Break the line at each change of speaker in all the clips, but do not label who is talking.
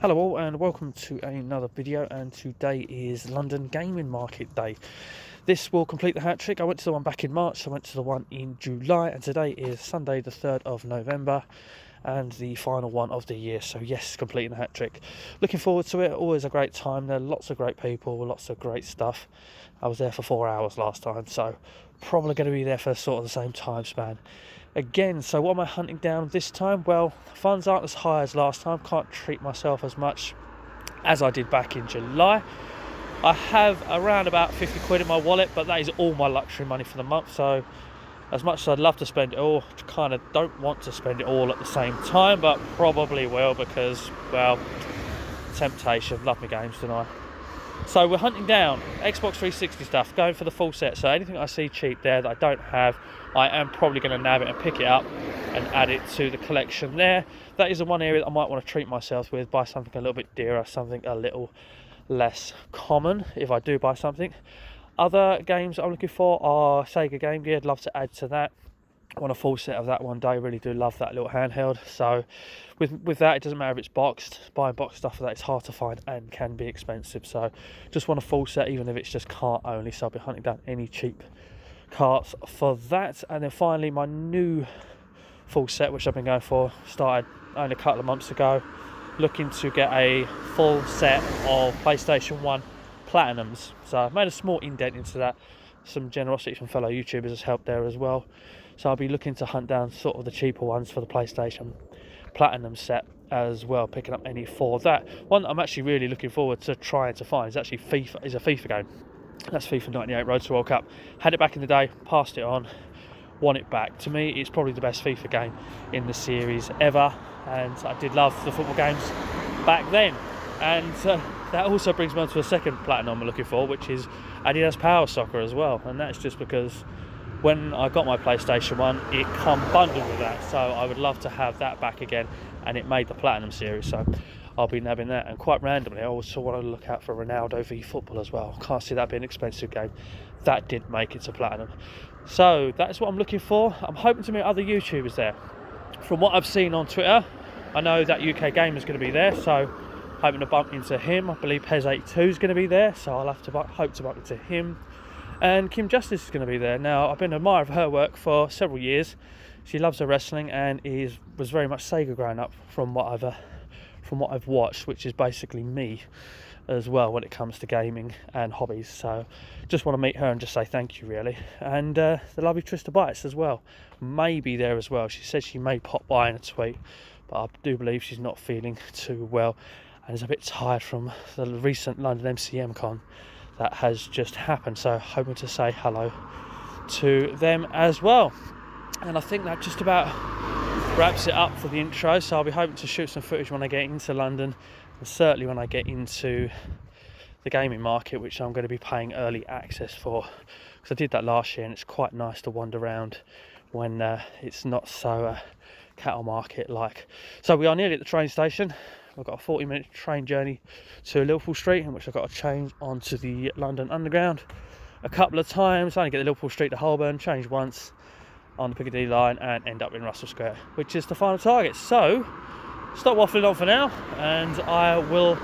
Hello all and welcome to another video and today is London Gaming Market Day. This will complete the hat trick. I went to the one back in March, I went to the one in July and today is Sunday the 3rd of November and the final one of the year. So yes, completing the hat trick. Looking forward to it. Always a great time. There are lots of great people, lots of great stuff. I was there for four hours last time, so probably going to be there for sort of the same time span again. So what am I hunting down this time? Well, funds aren't as high as last time. Can't treat myself as much as I did back in July. I have around about 50 quid in my wallet, but that is all my luxury money for the month. So as much as I'd love to spend it all, kind of don't want to spend it all at the same time, but probably will because, well, temptation. Love my games tonight. So we're hunting down Xbox 360 stuff, going for the full set. So anything I see cheap there that I don't have, I am probably going to nab it and pick it up and add it to the collection there. That is the one area that I might want to treat myself with, buy something a little bit dearer, something a little less common if I do buy something. Other games I'm looking for are Sega Game Gear, I'd love to add to that. I want a full set of that one day. I Really do love that little handheld. So, with with that, it doesn't matter if it's boxed. Buying boxed stuff for that it's hard to find and can be expensive. So, just want a full set, even if it's just cart only. So, I'll be hunting down any cheap carts for that. And then finally, my new full set, which I've been going for, started only a couple of months ago. Looking to get a full set of PlayStation One Platinums. So, I've made a small indent into that. Some generosity from fellow YouTubers has helped there as well. So I'll be looking to hunt down sort of the cheaper ones for the PlayStation Platinum set as well, picking up any for that. One I'm actually really looking forward to trying to find is actually FIFA is a FIFA game. That's FIFA 98 Road to World Cup. Had it back in the day, passed it on, won it back. To me, it's probably the best FIFA game in the series ever, and I did love the football games back then. And uh, that also brings me on to a second platinum I'm looking for, which is Adidas Power Soccer as well, and that's just because when I got my PlayStation 1, it come bundled with that. So I would love to have that back again. And it made the Platinum series. So I'll be nabbing that. And quite randomly, I also want to look out for Ronaldo v Football as well. Can't see that being an expensive game. That did make it to Platinum. So that's what I'm looking for. I'm hoping to meet other YouTubers there. From what I've seen on Twitter, I know that UK game is going to be there. So hoping to bump into him. I believe Pez82 is going to be there. So I'll have to hope to bump into him and Kim Justice is going to be there. Now, I've been an admirer of her work for several years. She loves her wrestling and is was very much Sega growing up from what I've uh, from what I've watched, which is basically me as well when it comes to gaming and hobbies. So, just want to meet her and just say thank you, really. And uh, the lovely Trista Bytes as well, may be there as well. She said she may pop by in a tweet, but I do believe she's not feeling too well and is a bit tired from the recent London MCM con that has just happened. So hoping to say hello to them as well. And I think that just about wraps it up for the intro. So I'll be hoping to shoot some footage when I get into London, and certainly when I get into the gaming market, which I'm going to be paying early access for. Because I did that last year, and it's quite nice to wander around when uh, it's not so uh, cattle market like. So we are nearly at the train station. I've got a 40 minute train journey to Liverpool Street in which I've got to change onto the London Underground a couple of times. I only get the Liverpool Street to Holborn, change once on the Piccadilly line and end up in Russell Square, which is the final target. So, stop waffling on for now and I will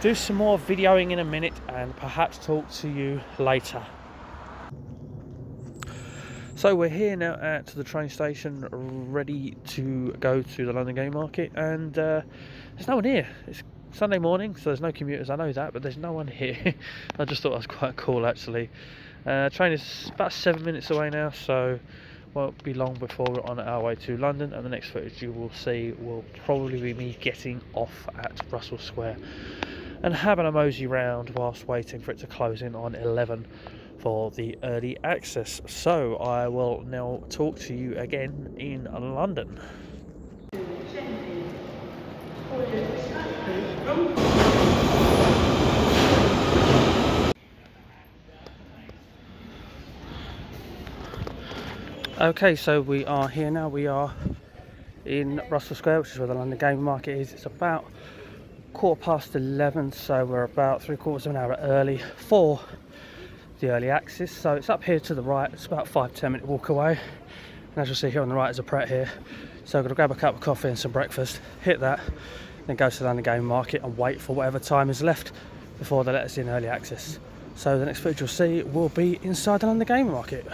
do some more videoing in a minute and perhaps talk to you later. So we're here now at the train station, ready to go to the London Game Market, and uh, there's no one here. It's Sunday morning, so there's no commuters. I know that, but there's no one here. I just thought that was quite cool, actually. Uh, train is about seven minutes away now, so won't be long before we're on our way to London. And the next footage you will see will probably be me getting off at Russell Square and having a mosey round whilst waiting for it to close in on 11 for the early access. So I will now talk to you again in London. Okay, so we are here now. We are in Russell Square, which is where the London Game Market is. It's about quarter past 11, so we're about three quarters of an hour early for the early access. So it's up here to the right, it's about five, 10 minute walk away. And as you'll see here on the right is a Pret here. So I'm gonna grab a cup of coffee and some breakfast, hit that, then go to the London Game Market and wait for whatever time is left before they let us in early access. So the next footage you'll see will be inside the London Game Market.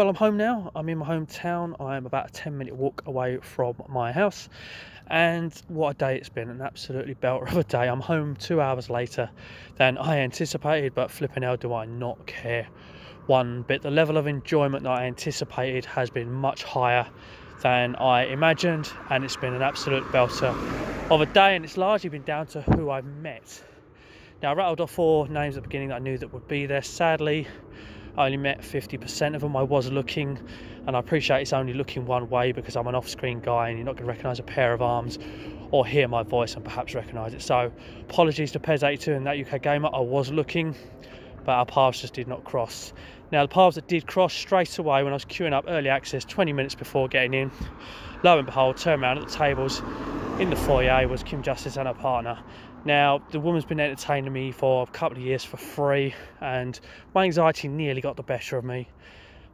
Well, I'm home now. I'm in my hometown. I'm about a 10 minute walk away from my house. And what a day it's been an absolutely belter of a day. I'm home two hours later than I anticipated, but flipping hell, do I not care one bit. The level of enjoyment that I anticipated has been much higher than I imagined, and it's been an absolute belter of a day. And it's largely been down to who I've met. Now, I rattled off four names at the beginning that I knew that would be there. Sadly, I only met 50% of them. I was looking, and I appreciate it's only looking one way because I'm an off screen guy and you're not going to recognise a pair of arms or hear my voice and perhaps recognise it. So, apologies to Pez82 and that UK Gamer. I was looking, but our paths just did not cross. Now, the paths that did cross straight away when I was queuing up early access 20 minutes before getting in, lo and behold, turned around at the tables in the foyer was Kim Justice and her partner. Now, the woman's been entertaining me for a couple of years for free, and my anxiety nearly got the better of me.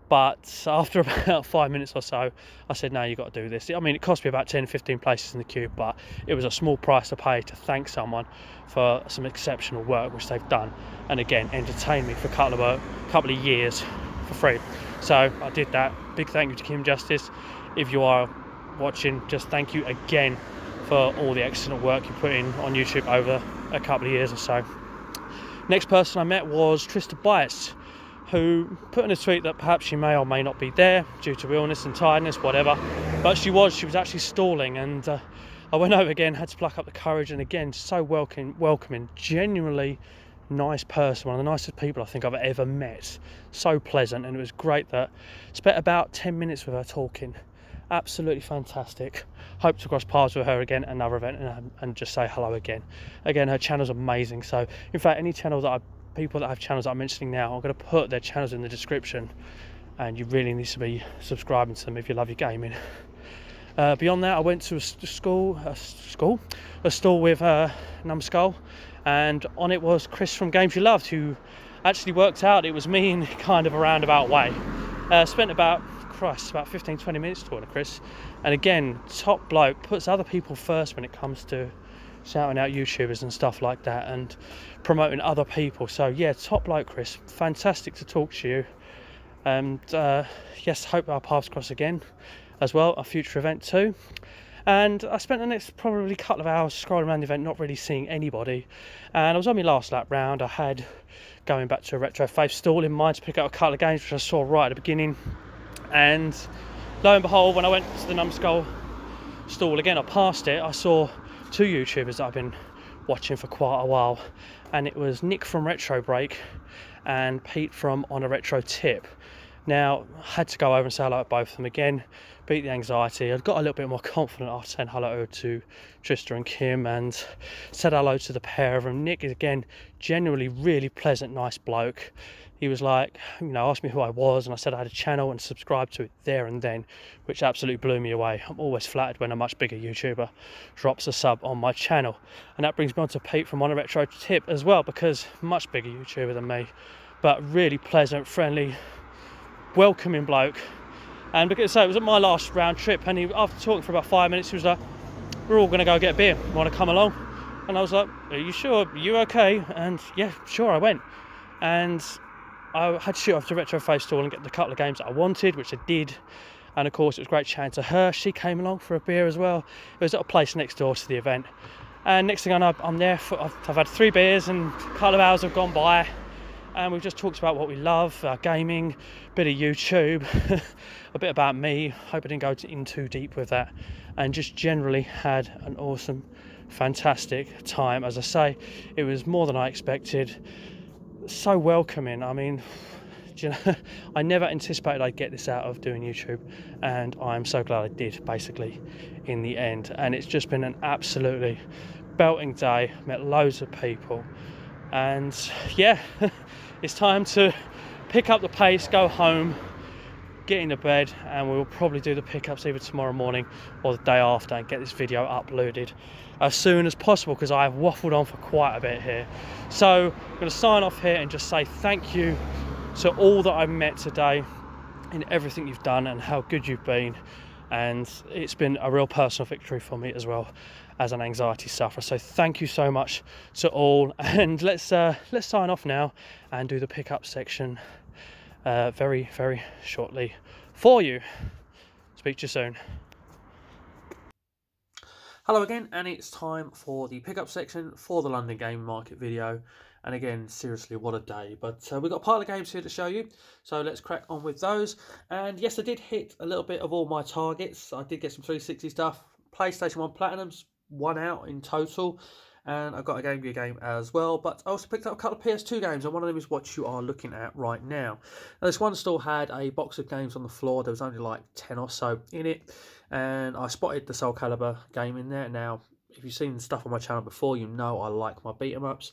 But after about five minutes or so, I said, No, you've got to do this. I mean, it cost me about 10 15 places in the queue, but it was a small price to pay to thank someone for some exceptional work which they've done. And again, entertained me for a couple of, a couple of years for free. So I did that. Big thank you to Kim Justice. If you are watching, just thank you again for all the excellent work you put in on YouTube over a couple of years or so. Next person I met was Trista Bytes, who put in a tweet that perhaps she may or may not be there due to illness and tiredness, whatever. But she was, she was actually stalling, and uh, I went over again, had to pluck up the courage, and again, so welcoming, welcoming, genuinely nice person, one of the nicest people I think I've ever met. So pleasant, and it was great that spent about 10 minutes with her talking absolutely fantastic. Hope to cross paths with her again at another event and, and just say hello again. Again, her channel's amazing. So, in fact, any channel that I people that have channels that I'm mentioning now, I'm going to put their channels in the description, and you really need to be subscribing to them if you love your gaming. Uh, beyond that, I went to a school, a school, a store with uh, Numbskull, and on it was Chris from Games You Loved, who actually worked out it was me in kind of a roundabout way. Uh, spent about Christ, about 15 20 minutes talking to Chris. And again, top bloke puts other people first when it comes to shouting out YouTubers and stuff like that and promoting other people. So, yeah, top bloke, Chris. Fantastic to talk to you. And uh, yes, hope our paths cross again as well, a future event too. And I spent the next probably couple of hours scrolling around the event, not really seeing anybody. And I was on my last lap round. I had going back to a retro faith stall in mind to pick up a couple of games which I saw right at the beginning and lo and behold when I went to the numbskull stall again I passed it I saw two YouTubers that I've been watching for quite a while and it was Nick from Retro Break and Pete from On a Retro Tip. Now I had to go over and say hello to both of them again beat the anxiety. I got a little bit more confident after saying hello to Trista and Kim and said hello to the pair of them. Nick is again genuinely really pleasant nice bloke he was like, you know, asked me who I was, and I said I had a channel and subscribed to it there and then, which absolutely blew me away. I'm always flattered when a much bigger YouTuber drops a sub on my channel. And that brings me on to Pete from On Retro Tip as well, because much bigger YouTuber than me, but really pleasant, friendly, welcoming bloke. And because so it was at my last round trip, and he, after talking for about five minutes, he was like, "We're all going to go get a beer. Want to come along?" And I was like, "Are you sure? Are you okay?" And yeah, sure, I went. And I had to shoot off to Retro Faith Stall and get the couple of games that I wanted, which I did. And of course, it was great chatting to her. She came along for a beer as well. It was at a place next door to the event. And next thing I know, I'm there. For, I've, I've had three beers and a couple of hours have gone by. And we've just talked about what we love, our gaming, a bit of YouTube, a bit about me. Hope I didn't go in too deep with that. And just generally had an awesome, fantastic time. As I say, it was more than I expected so welcoming. I mean, you know, I never anticipated I'd get this out of doing YouTube, and I'm so glad I did. Basically, in the end, and it's just been an absolutely belting day. Met loads of people, and yeah, it's time to pick up the pace, go home, get into bed, and we'll probably do the pickups either tomorrow morning or the day after, and get this video uploaded as soon as possible because I have waffled on for quite a bit here. So I'm going to sign off here and just say thank you to all that I met today in everything you've done and how good you've been. And it's been a real personal victory for me as well as an anxiety sufferer. So thank you so much to all. And let's uh, let's sign off now and do the pickup section uh, very, very shortly for you. Speak to you soon. Hello again, and it's time for the pickup section for the London Game Market video. And again, seriously, what a day. But uh, we've got a pile of games here to show you, so let's crack on with those. And yes, I did hit a little bit of all my targets. I did get some 360 stuff, PlayStation 1 Platinums, one out in total and I've got a Game Gear game as well. But I also picked up a couple of PS2 games, and one of them is what you are looking at right now. Now, this one store had a box of games on the floor. There was only like 10 or so in it, and I spotted the Soul Calibur game in there. Now, if you've seen stuff on my channel before, you know I like my beat 'em ups,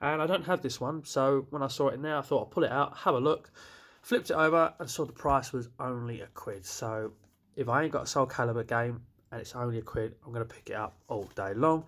and I don't have this one. So when I saw it in there, I thought I'll pull it out, have a look, flipped it over, and saw the price was only a quid. So if I ain't got a Soul Calibur game, and it's only a quid. I'm going to pick it up all day long.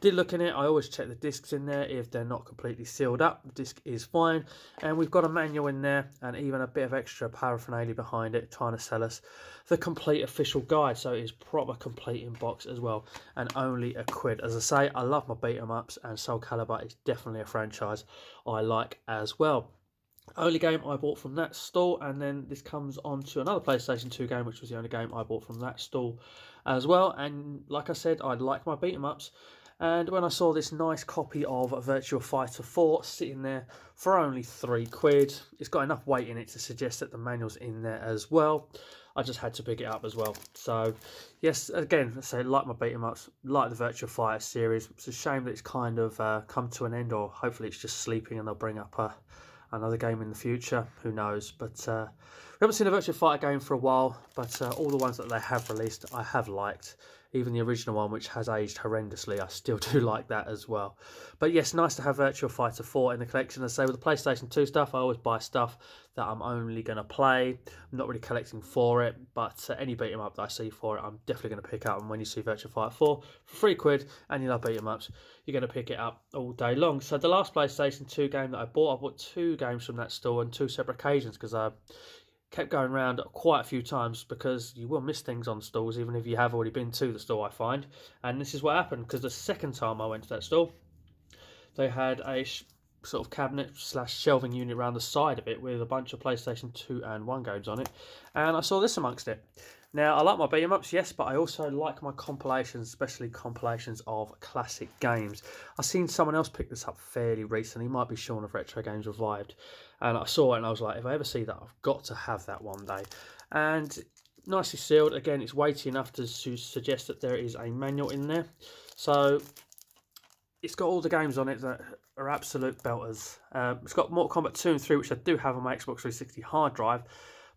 Did look in it. I always check the discs in there. If they're not completely sealed up, the disc is fine. And we've got a manual in there and even a bit of extra paraphernalia behind it trying to sell us the complete official guide. So it is proper complete in box as well and only a quid. As I say, I love my beat 'em ups and Soul Calibur is definitely a franchise I like as well only game I bought from that store, and then this comes on to another PlayStation 2 game, which was the only game I bought from that store as well. And like I said, I like my beat 'em ups. And when I saw this nice copy of Virtual Fighter 4 sitting there for only three quid, it's got enough weight in it to suggest that the manual's in there as well. I just had to pick it up as well. So, yes, again, I say like my beat 'em ups, like the Virtual Fighter series. It's a shame that it's kind of uh, come to an end, or hopefully it's just sleeping and they'll bring up a another game in the future. Who knows? But uh, we haven't seen a Virtua Fighter game for a while. But uh, all the ones that they have released, I have liked. Even the original one, which has aged horrendously, I still do like that as well. But yes, nice to have Virtual Fighter 4 in the collection. As I say, with the PlayStation 2 stuff, I always buy stuff that I'm only going to play. I'm not really collecting for it, but uh, any beat 'em up that I see for it, I'm definitely going to pick up. And when you see Virtual Fighter 4 for three quid and you love beat 'em ups, you're going to pick it up all day long. So the last PlayStation 2 game that I bought, I bought two games from that store on two separate occasions because I kept going around quite a few times because you will miss things on stalls even if you have already been to the store I find. And this is what happened because the second time I went to that stall they had a sort of cabinet slash shelving unit around the side of it with a bunch of PlayStation 2 and 1 games on it and I saw this amongst it. Now, I like my beat 'em ups, yes, but I also like my compilations, especially compilations of classic games. I've seen someone else pick this up fairly recently, might be Sean of Retro Games Revived, and I saw it and I was like, if I ever see that, I've got to have that one day. And nicely sealed, again, it's weighty enough to, suggest that there is a manual in there. So, it's got all the games on it that are absolute belters. Um, it's got Mortal Kombat 2 and 3, which I do have on my Xbox 360 hard drive.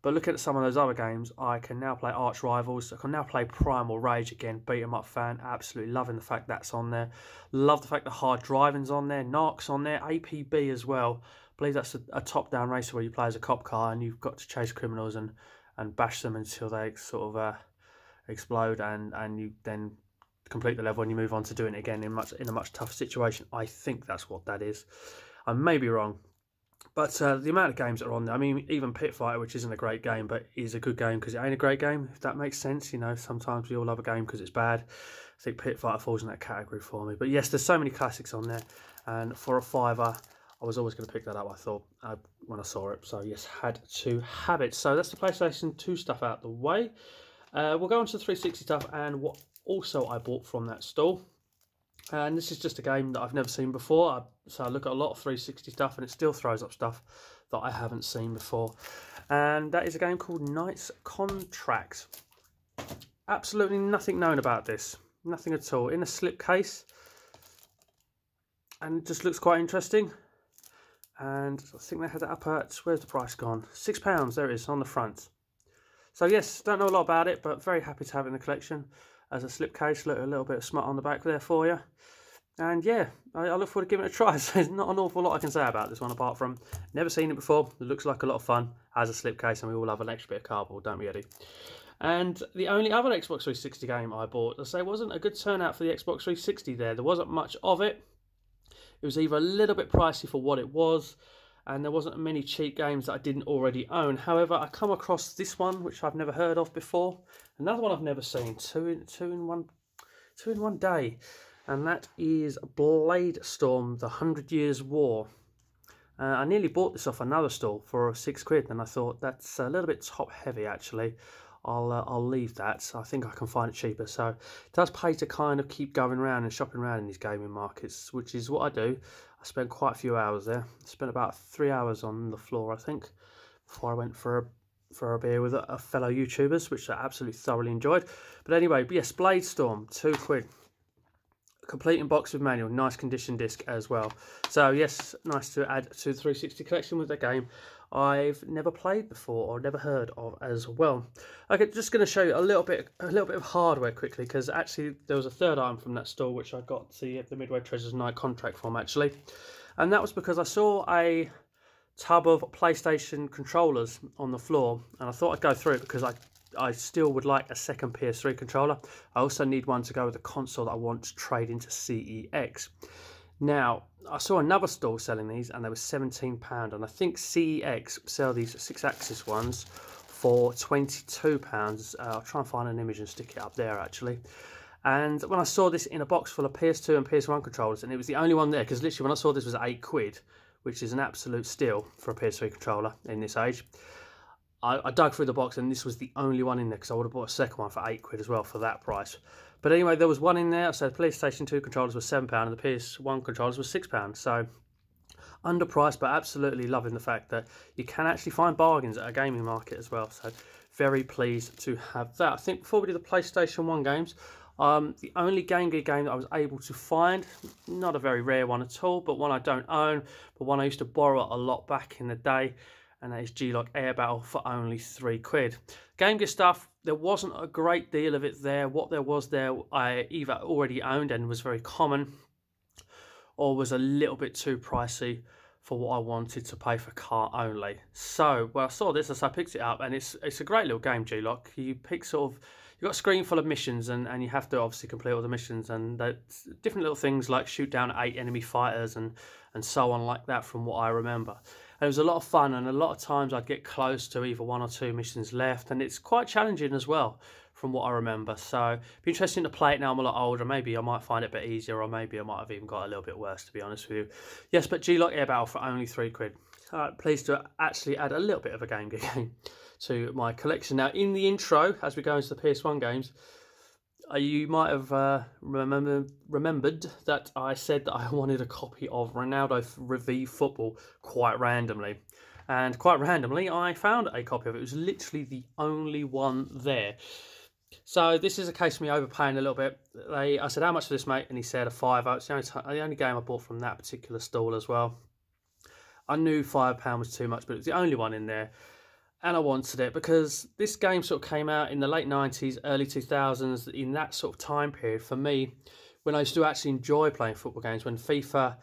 But looking at some of those other games, I can now play Arch Rivals. I can now play Primal Rage again. Beat 'em up fan. Absolutely loving the fact that's on there. Love the fact that Hard Driving's on there. Narc's on there. APB as well. Believe that's a, a top-down racer where you play as a cop car and you've got to chase criminals and, and bash them until they sort of uh, explode and, and you then complete the level and you move on to doing it again in much in a much tougher situation. I think that's what that is. I may be wrong, but uh, the amount of games that are on there, I mean, even Pit Fighter, which isn't a great game, but is a good game because it ain't a great game, if that makes sense. You know, sometimes we all love a game because it's bad. I think Pit Fighter falls in that category for me. But yes, there's so many classics on there. And for a fiver, I was always going to pick that up, I thought, uh, when I saw it. So yes, had to have it. So that's the PlayStation 2 stuff out the way. Uh, we'll go on to the 360 stuff and what also I bought from that store and this is just a game that I've never seen before. I, so I look at a lot of 360 stuff and it still throws up stuff that I haven't seen before. And that is a game called Knight's Contract. Absolutely nothing known about this. Nothing at all. In a slipcase. And it just looks quite interesting. And I think they had that up at, where's the price gone? £6, there it is, on the front. So yes, don't know a lot about it, but very happy to have it in the collection as a slipcase. Look, a little bit of smut on the back there for you. And yeah, I, I, look forward to giving it a try. So there's not an awful lot I can say about this one apart from never seen it before. It looks like a lot of fun as a slipcase and we all have an extra bit of cardboard, don't we Eddie? And the only other Xbox 360 game I bought, I say, wasn't a good turnout for the Xbox 360 there. There wasn't much of it. It was either a little bit pricey for what it was, and there wasn't many cheap games that I didn't already own. However, I come across this one, which I've never heard of before. Another one I've never seen, two in, two in, one, two in one day. And that is Bladestorm, The Hundred Years' War. Uh, I nearly bought this off another store for six quid, and I thought that's a little bit top heavy actually. I'll uh, I'll leave that. I think I can find it cheaper. So it does pay to kind of keep going around and shopping around in these gaming markets, which is what I do. I spent quite a few hours there. I spent about three hours on the floor, I think, before I went for a for a beer with a, fellow YouTubers, which I absolutely thoroughly enjoyed. But anyway, yes, Bladestorm, two quid. Complete in box with manual, nice condition disc as well. So yes, nice to add to the 360 collection with the game. I've never played before or never heard of as well. Okay, just going to show you a little bit, a little bit of hardware quickly because actually there was a third item from that store which I got the the Midway Treasures Night contract from actually, and that was because I saw a tub of PlayStation controllers on the floor and I thought I'd go through it because I I still would like a second PS3 controller. I also need one to go with the console that I want to trade into CEX. Now, I saw another store selling these and they were £17 and I think CEX sell these Sixaxis ones for £22. Uh, I'll try and find an image and stick it up there actually. And when I saw this in a box full of PS2 and PS1 controllers, and it was the only one there, because literally when I saw this was 8 quid, which is an absolute steal for a PS3 controller in this age. I, I dug through the box and this was the only one in there because I would have bought a second one for 8 quid as well for that price. But anyway, there was one in there. So the PlayStation 2 controllers were £7 and the PS1 controllers were £6. So underpriced, but absolutely loving the fact that you can actually find bargains at a gaming market as well. So very pleased to have that. I think before we do the PlayStation 1 games, um, the only Game Gear game that I was able to find, not a very rare one at all, but one I don't own, but one I used to borrow a lot back in the day, and that is G-Loc Air Battle for only three quid. Game Gear stuff, there wasn't a great deal of it there. What there was there, I either already owned and was very common, or was a little bit too pricey for what I wanted to pay for car only. So, when I saw this, as I picked it up, and it's it's a great little game, G-Loc. You pick sort of you've got a screen full of missions and, and you have to obviously complete all the missions and different little things like shoot down eight enemy fighters and and so on like that from what I remember. It was a lot of fun and a lot of times I'd get close to either one or two missions left and it's quite challenging as well from what I remember. So be interesting to play it now I'm a lot older. Maybe I might find it a bit easier or maybe I might have even got a little bit worse to be honest with you. Yes, but G-Loc Air Battle for only three quid. Uh, pleased to actually add a little bit of a game game to my collection. Now, in the intro, as we go into the PS1 games, uh, you might have uh, remember, remembered that I said that I wanted a copy of Ronaldo V Football quite randomly. And quite randomly, I found a copy of it. It was literally the only one there. So this is a case of me overpaying a little bit. They, I said, how much for this, mate? And he said a five. It's the only, the only game I bought from that particular stall as well. I knew £5 was too much, but it was the only one in there and I wanted it because this game sort of came out in the late 90s, early 2000s, in that sort of time period for me, when I used to actually enjoy playing football games, when FIFA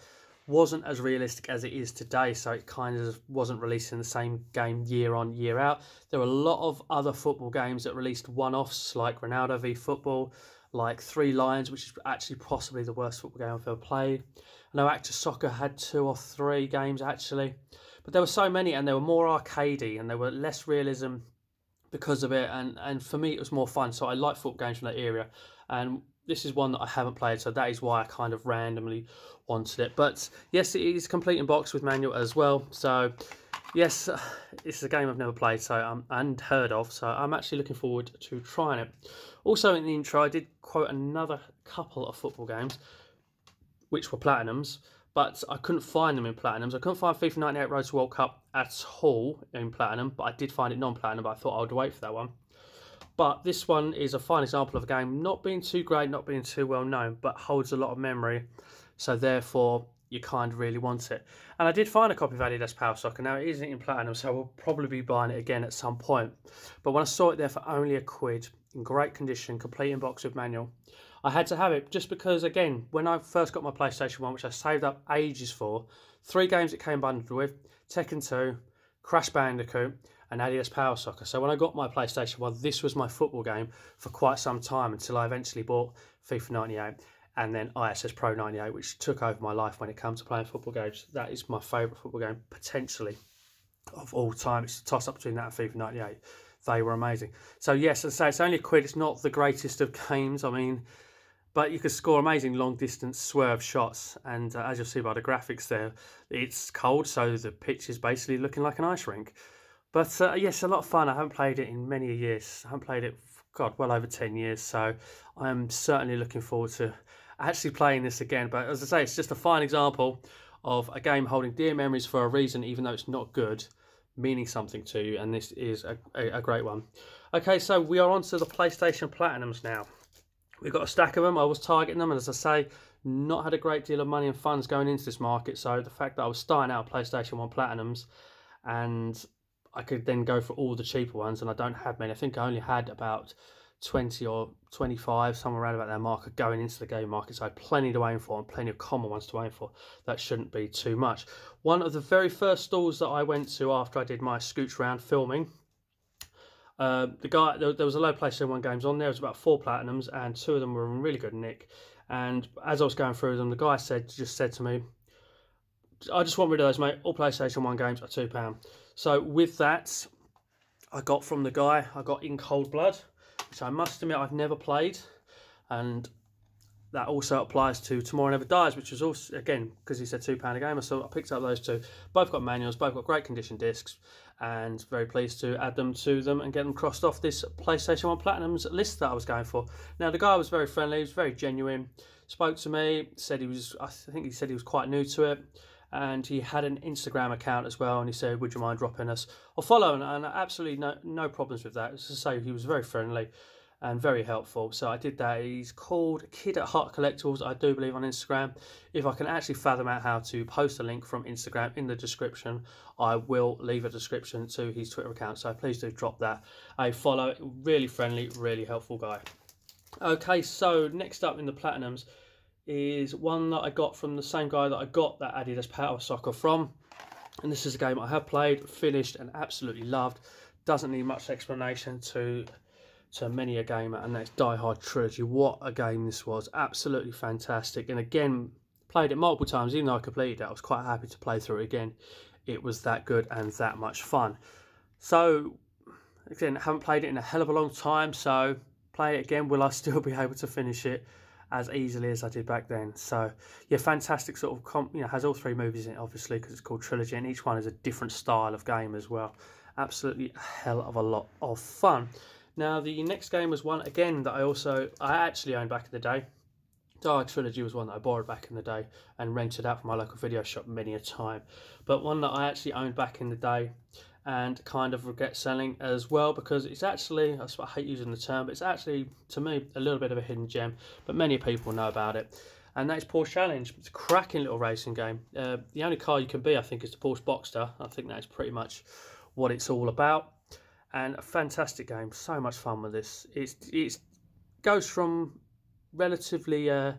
wasn't as realistic as it is today, so it kind of wasn't releasing the same game year on, year out. There were a lot of other football games that released one offs, like Ronaldo v Football, like Three Lions, which is actually possibly the worst football game I've ever played. I know Active Soccer had two or three games actually. But there were so many, and they were more arcadey, and they were less realism because of it. And and for me, it was more fun. So I like football games from that area, and this is one that I haven't played, so that is why I kind of randomly wanted it. But yes, it is complete in box with manual as well. So yes, it's a game I've never played, so um, and heard of. So I'm actually looking forward to trying it. Also in the intro, I did quote another couple of football games, which were platinums but I couldn't find them in platinums. I couldn't find FIFA 98 Road to World Cup at all in platinum, but I did find it non-platinum, but I thought I would wait for that one. But this one is a fine example of a game not being too great, not being too well known, but holds a lot of memory. So therefore, you kind of really want it. And I did find a copy of Adidas Power Soccer. Now, it isn't in platinum, so I will probably be buying it again at some point. But when I saw it there for only a quid, in great condition, complete in box with manual, I had to have it just because, again, when I first got my PlayStation 1, which I saved up ages for, three games it came bundled with Tekken 2, Crash Bandicoot, and Adidas Power Soccer. So when I got my PlayStation 1, this was my football game for quite some time until I eventually bought FIFA 98 and then ISS Pro 98, which took over my life when it comes to playing football games. That is my favourite football game, potentially, of all time. It's a toss up between that and FIFA 98. They were amazing. So, yes, I say it's only a quid. It's not the greatest of games. I mean, but you can score amazing long distance swerve shots. And uh, as you'll see by the graphics there, it's cold, so the pitch is basically looking like an ice rink. But uh, yes, a lot of fun. I haven't played it in many years. I haven't played it, God, well over 10 years. So I'm certainly looking forward to actually playing this again. But as I say, it's just a fine example of a game holding dear memories for a reason, even though it's not good, meaning something to you. And this is a, a, a great one. Okay, so we are on to the PlayStation Platinums now. We've got a stack of them. I was targeting them, and as I say, not had a great deal of money and funds going into this market. So the fact that I was starting out PlayStation 1 Platinums and I could then go for all the cheaper ones, and I don't have many. I think I only had about 20 or 25, somewhere around about that market going into the game market. So I had plenty to aim for and plenty of common ones to aim for. That shouldn't be too much. One of the very first stalls that I went to after I did my scooch round filming, uh, the guy there, there was a low PlayStation 1 games on there. It was about four platinums, and two of them were in really good nick. And as I was going through them, the guy said just said to me, I just want rid of those, mate. All PlayStation 1 games are £2. So with that, I got from the guy, I got In Cold Blood, which I must admit I've never played. And that also applies to Tomorrow Never Dies, which was also, again, because he said £2 a game, so I picked up those two. Both got manuals, both got great condition discs, and very pleased to add them to them and get them crossed off this PlayStation 1 Platinums list that I was going for. Now, the guy was very friendly, he was very genuine, spoke to me, said he was, I think he said he was quite new to it, and he had an Instagram account as well. And he said, "Would you mind dropping us or following?" And absolutely no no problems with that. I say, he was very friendly and very helpful. So I did that. He's called Kid at Heart Collectibles, I do believe, on Instagram. If I can actually fathom out how to post a link from Instagram in the description, I will leave a description to his Twitter account. So please do drop that a follow. Really friendly, really helpful guy. Okay, so next up in the Platinums is one that I got from the same guy that I got that Adidas Power Soccer from. And this is a game I have played, finished, and absolutely loved. Doesn't need much explanation to to many a gamer, and that's Die Hard Trilogy. What a game this was! Absolutely fantastic. And again, played it multiple times. Even though I completed it, I was quite happy to play through it again. It was that good and that much fun. So, again, haven't played it in a hell of a long time. So, play it again. Will I still be able to finish it? as easily as I did back then. So yeah, fantastic sort of comp, you know has all three movies in it obviously because it's called trilogy and each one is a different style of game as well. Absolutely a hell of a lot of fun. Now the next game was one again that I also I actually owned back in the day. Dark Trilogy was one that I borrowed back in the day and rented out from my local video shop many a time. But one that I actually owned back in the day and kind of regret selling as well because it's actually, I hate using the term, but it's actually, to me, a little bit of a hidden gem, but many people know about it. And that's Porsche Challenge. It's a cracking little racing game. Uh, the only car you can be, I think, is the Porsche Boxster. I think that's pretty much what it's all about. And a fantastic game. So much fun with this. It's it goes from relatively uh,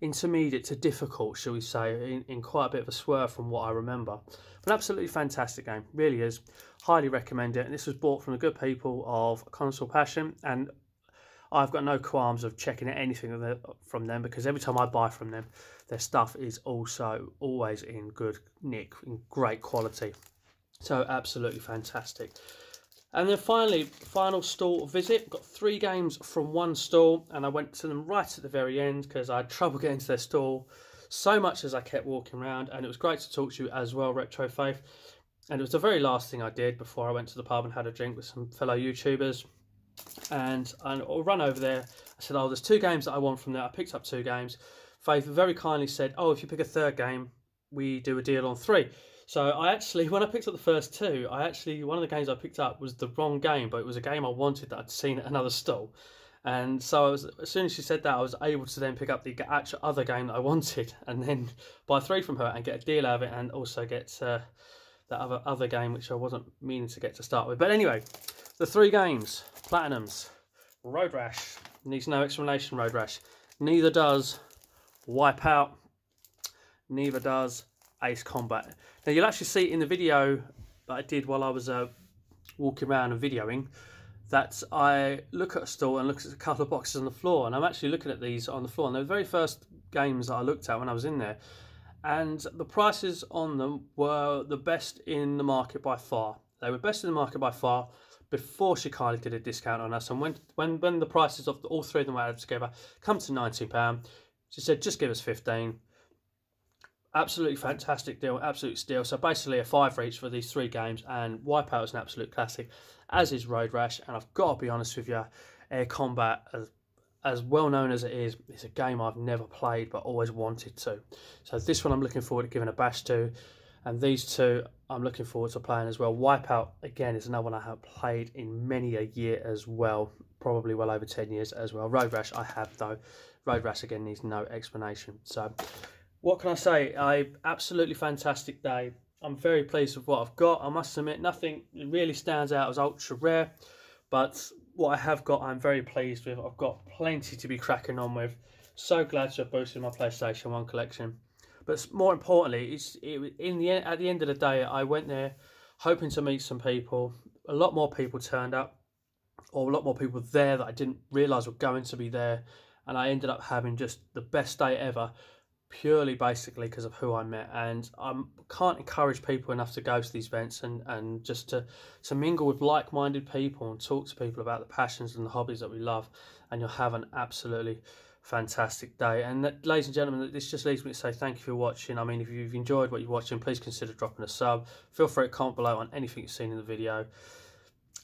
intermediate to difficult, shall we say, in, in quite a bit of a swerve from what I remember. But absolutely fantastic game, really is. Highly recommend it. And this was bought from the good people of Console Passion. And I've got no qualms of checking anything from them because every time I buy from them, their stuff is also always in good nick, in great quality. So absolutely fantastic. And then finally, final stall visit. Got three games from one stall, and I went to them right at the very end because I had trouble getting to their stall so much as I kept walking around. And it was great to talk to you as well, Retro Faith. And it was the very last thing I did before I went to the pub and had a drink with some fellow YouTubers. And I run over there. I said, Oh, there's two games that I want from there. I picked up two games. Faith very kindly said, Oh, if you pick a third game, we do a deal on three. So I actually, when I picked up the first two, I actually one of the games I picked up was the wrong game, but it was a game I wanted that I'd seen at another stall. And so was, as soon as she said that, I was able to then pick up the actual other game that I wanted, and then buy three from her and get a deal out of it, and also get uh, that other other game which I wasn't meaning to get to start with. But anyway, the three games, platinums, Road Rash needs no explanation. Road Rash, neither does Wipeout, neither does Ace Combat. Now you'll actually see in the video that I did while I was uh, walking around and videoing that I look at a store and look at a couple of boxes on the floor and I'm actually looking at these on the floor and they're the very first games that I looked at when I was in there and the prices on them were the best in the market by far. They were best in the market by far before she did a discount on us. And when when when the prices of the, all three of them were added together come to nineteen pound, she said just give us fifteen. Absolutely fantastic deal, absolute steal. So basically a five for each for these three games, and Wipeout is an absolute classic, as is Road Rash. And I've got to be honest with you, Air Combat, as, as well known as it is, it's a game I've never played but always wanted to. So this one I'm looking forward to giving a bash to, and these two I'm looking forward to playing as well. Wipeout again is another one I have played in many a year as well, probably well over ten years as well. Road Rash I have though. Road Rash again needs no explanation. So what can I say? I absolutely fantastic day. I'm very pleased with what I've got. I must admit, nothing really stands out as ultra rare, but what I have got, I'm very pleased with. I've got plenty to be cracking on with. So glad to have boosted my PlayStation 1 collection. But more importantly, it's it, in the at the end of the day, I went there hoping to meet some people. A lot more people turned up, or a lot more people there that I didn't realise were going to be there, and I ended up having just the best day ever purely basically because of who I met and I can't encourage people enough to go to these events and, and just to, to mingle with like-minded people and talk to people about the passions and the hobbies that we love and you'll have an absolutely fantastic day. And that, ladies and gentlemen this just leaves me to say thank you for watching. I mean if you've enjoyed what you're watching please consider dropping a sub. Feel free to comment below on anything you've seen in the video.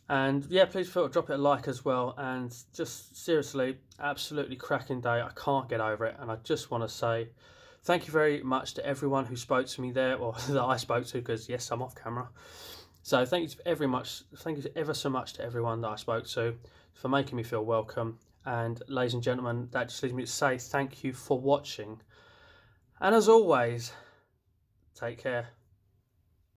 And yeah please feel drop it a like as well. And just seriously absolutely cracking day. I can't get over it. And I just want to say Thank you very much to everyone who spoke to me there, or that I spoke to, because yes, I'm off camera. So thank you very much. Thank you ever so much to everyone that I spoke to for making me feel welcome. And ladies and gentlemen, that just leaves me to say thank you for watching. And as always, take care.